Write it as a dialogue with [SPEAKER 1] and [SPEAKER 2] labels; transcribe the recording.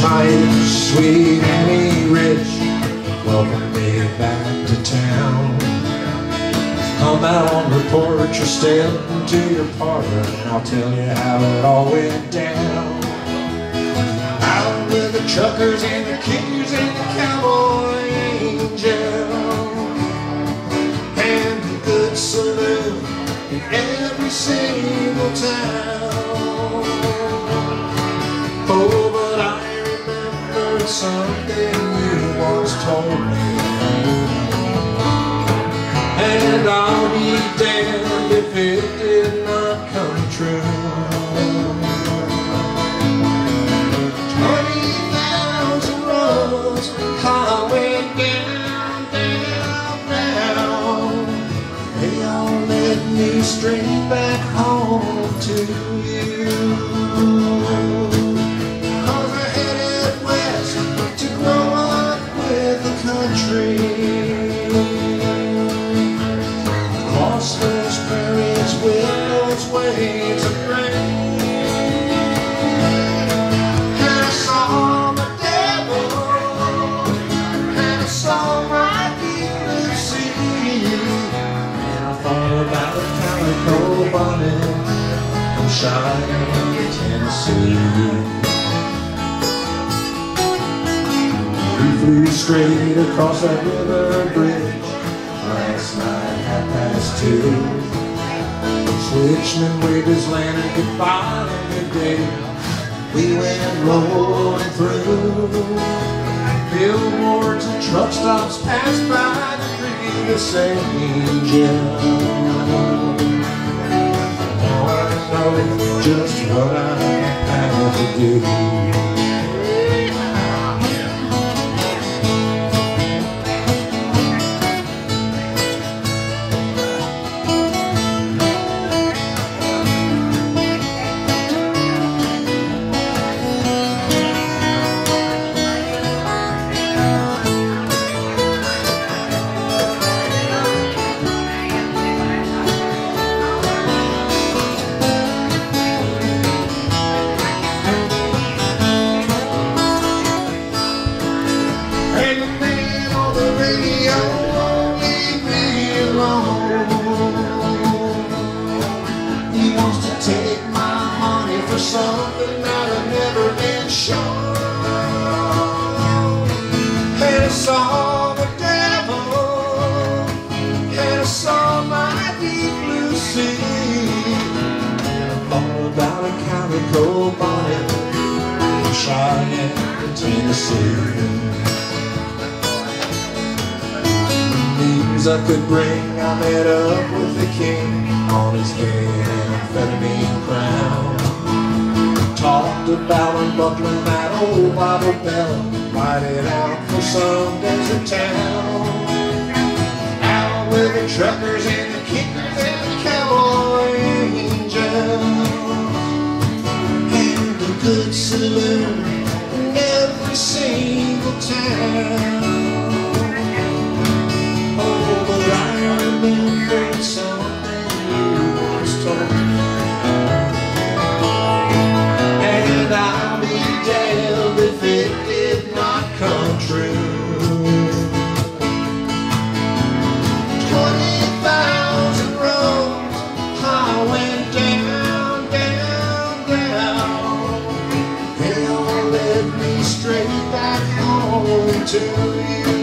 [SPEAKER 1] might sweet me rich. Welcome me back to town Come out on the porch or step into your parlor And I'll tell you how it all went down. Out with the truckers and the kickers and the cowboy angel And the good saloon in every single town something you once told me. And I'll be damned if it did not come true. Straight back home to you Across those prairies with those waves of grain And I saw the devil. And I saw my deep blue sea And I thought about calico bonnet. From Tennessee. We flew straight across that river bridge last night, half past two. Switchman waved his lantern goodbye and the day. We went rolling through. Billboards and truck stops passed by to greet us angel. I know just what I have to do. Something that I've never been shown. And I saw the devil, and I saw my deep blue sea. And I thought about a calico bonnet from Cheyenne, Tennessee. I could bring I met up with the king on his head amphetamine crown Talked about unbuckling that old oh, Bible belt Lighted out for some desert town. Out with the truckers and the kickers and the cowboy angels. And the good saloon in every single town. Oh, but I remember something straight back home to you